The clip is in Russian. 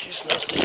тесноты